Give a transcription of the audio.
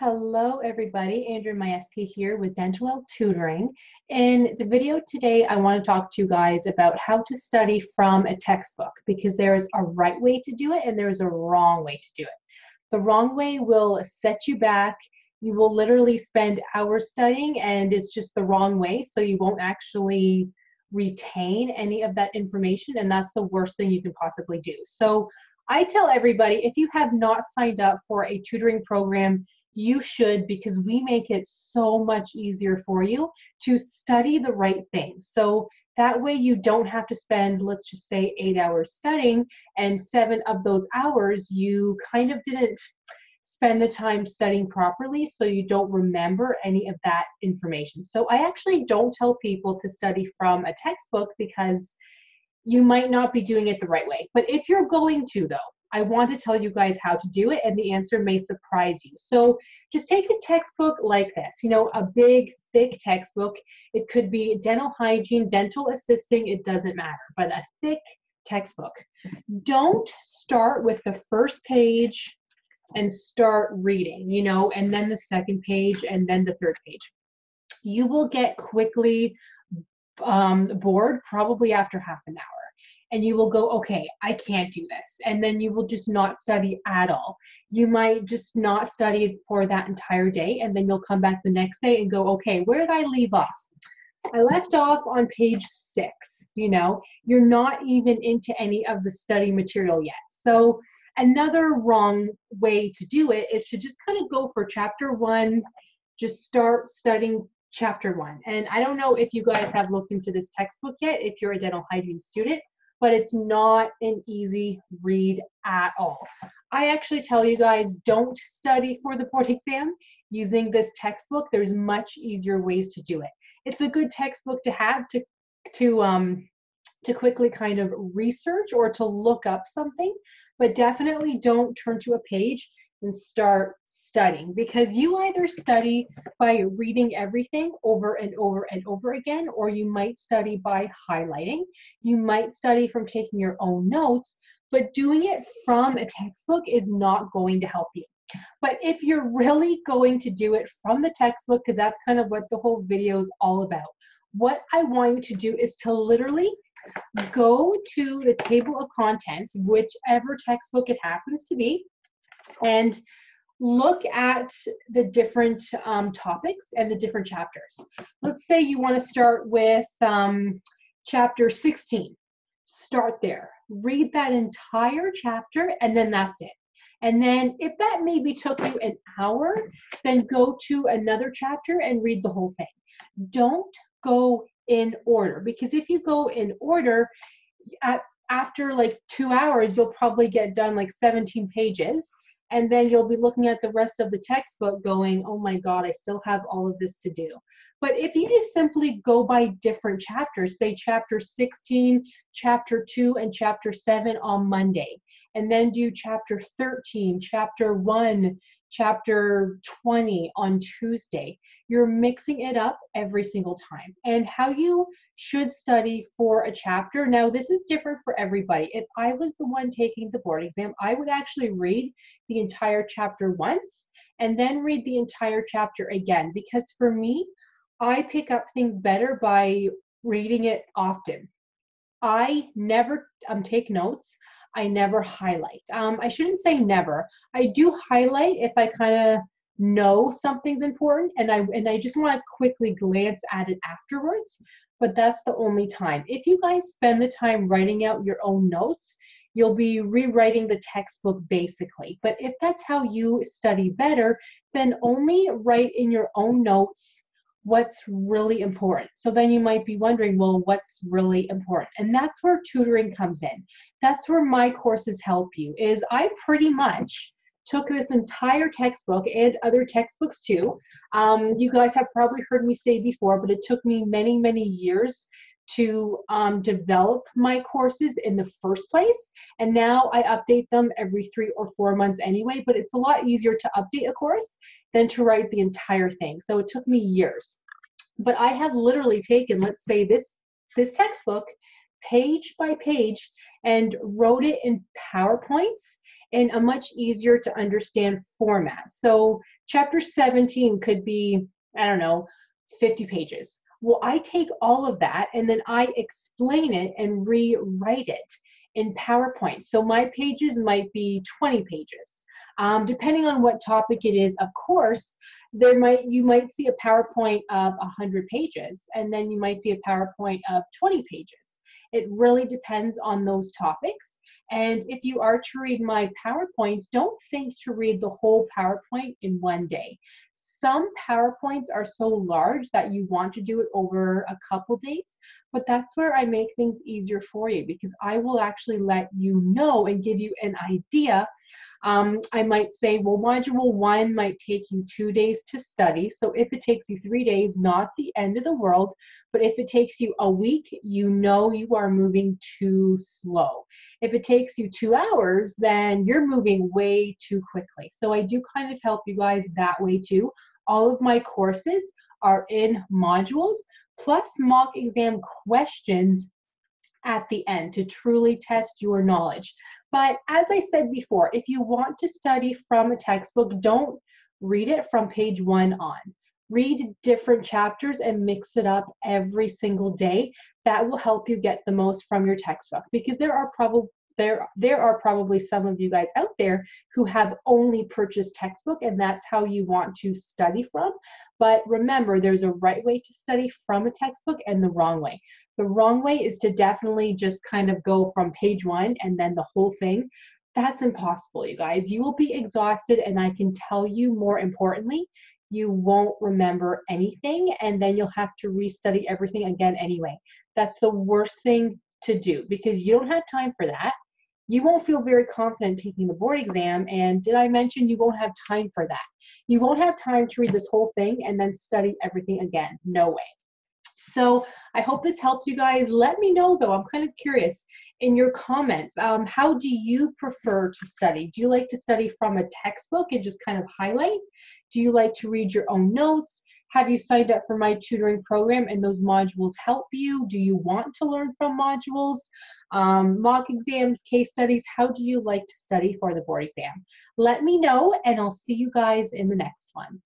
Hello everybody, Andrea Majewski here with Dentalelle Tutoring. In the video today, I want to talk to you guys about how to study from a textbook because there's a right way to do it and there's a wrong way to do it. The wrong way will set you back. You will literally spend hours studying and it's just the wrong way, so you won't actually retain any of that information and that's the worst thing you can possibly do. So I tell everybody if you have not signed up for a tutoring program, you should because we make it so much easier for you to study the right things. So that way you don't have to spend, let's just say, eight hours studying, and seven of those hours you kind of didn't spend the time studying properly, so you don't remember any of that information. So I actually don't tell people to study from a textbook because you might not be doing it the right way. But if you're going to, though, I want to tell you guys how to do it, and the answer may surprise you. So just take a textbook like this, you know, a big, thick textbook. It could be dental hygiene, dental assisting, it doesn't matter, but a thick textbook. Don't start with the first page and start reading, you know, and then the second page and then the third page. You will get quickly um, bored probably after half an hour and you will go, okay, I can't do this. And then you will just not study at all. You might just not study for that entire day, and then you'll come back the next day and go, okay, where did I leave off? I left off on page six. You know, you're not even into any of the study material yet. So, another wrong way to do it is to just kind of go for chapter one, just start studying chapter one. And I don't know if you guys have looked into this textbook yet, if you're a dental hygiene student, but it's not an easy read at all. I actually tell you guys don't study for the board exam using this textbook. There's much easier ways to do it. It's a good textbook to have to to um to quickly kind of research or to look up something, but definitely don't turn to a page and start studying because you either study by reading everything over and over and over again, or you might study by highlighting. You might study from taking your own notes, but doing it from a textbook is not going to help you. But if you're really going to do it from the textbook, because that's kind of what the whole video is all about, what I want you to do is to literally go to the table of contents, whichever textbook it happens to be, and look at the different um, topics and the different chapters. Let's say you want to start with um, chapter 16. Start there. Read that entire chapter, and then that's it. And then, if that maybe took you an hour, then go to another chapter and read the whole thing. Don't go in order because if you go in order, at, after like two hours, you'll probably get done like 17 pages and then you'll be looking at the rest of the textbook going, oh my God, I still have all of this to do. But if you just simply go by different chapters, say chapter 16, chapter 2, and chapter 7 on Monday, and then do chapter 13, chapter 1, chapter 20 on Tuesday. You're mixing it up every single time. And how you should study for a chapter. Now, this is different for everybody. If I was the one taking the board exam, I would actually read the entire chapter once and then read the entire chapter again because for me, I pick up things better by reading it often. I never um, take notes. I never highlight. Um, I shouldn't say never. I do highlight if I kind of know something's important and I and I just want to quickly glance at it afterwards, but that's the only time. If you guys spend the time writing out your own notes, you'll be rewriting the textbook basically. But if that's how you study better, then only write in your own notes what's really important. So then you might be wondering, well, what's really important? And that's where tutoring comes in. That's where my courses help you is I pretty much took this entire textbook and other textbooks too. Um, you guys have probably heard me say before, but it took me many, many years to um, develop my courses in the first place. And now I update them every three or four months anyway, but it's a lot easier to update a course than to write the entire thing. So it took me years. But I have literally taken, let's say this, this textbook, page by page and wrote it in PowerPoints in a much easier to understand format. So chapter 17 could be, I don't know, 50 pages. Well, I take all of that and then I explain it and rewrite it in PowerPoint. So my pages might be 20 pages. Um, depending on what topic it is, of course, there might you might see a PowerPoint of 100 pages, and then you might see a PowerPoint of 20 pages. It really depends on those topics. And if you are to read my PowerPoints, don't think to read the whole PowerPoint in one day. Some PowerPoints are so large that you want to do it over a couple days, but that's where I make things easier for you because I will actually let you know and give you an idea um, I might say, well, module one might take you two days to study. So if it takes you three days, not the end of the world. But if it takes you a week, you know you are moving too slow. If it takes you two hours, then you're moving way too quickly. So I do kind of help you guys that way too. All of my courses are in modules plus mock exam questions at the end to truly test your knowledge. But as I said before, if you want to study from a textbook, don't read it from page one on. Read different chapters and mix it up every single day. That will help you get the most from your textbook because there are probably there there are probably some of you guys out there who have only purchased textbook and that's how you want to study from. But remember there's a right way to study from a textbook and the wrong way. The wrong way is to definitely just kind of go from page one and then the whole thing. That's impossible you guys. You will be exhausted and i can tell you more importantly you won't remember anything and then you'll have to restudy everything again anyway that's the worst thing to do because you don't have time for that you won't feel very confident taking the board exam. And did I mention you won't have time for that? You won't have time to read this whole thing and then study everything again. No way. So I hope this helped you guys. Let me know though, I'm kind of curious in your comments, um, how do you prefer to study? Do you like to study from a textbook and just kind of highlight? Do you like to read your own notes? Have you signed up for my tutoring program and those modules help you? Do you want to learn from modules? Um, mock exams, case studies, how do you like to study for the board exam? Let me know and I'll see you guys in the next one.